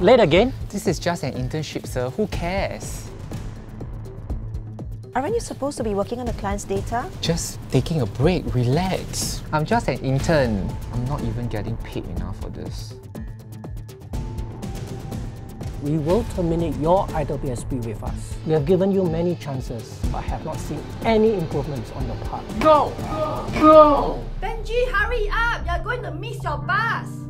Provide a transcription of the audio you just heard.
Late again? This is just an internship, sir. Who cares? Aren't you supposed to be working on the client's data? Just taking a break, relax. I'm just an intern. I'm not even getting paid enough for this. We will terminate your IWSP with us. We have given you many chances, but have not seen any improvements on your part. Go! Go! Benji, hurry up! You're going to miss your bus!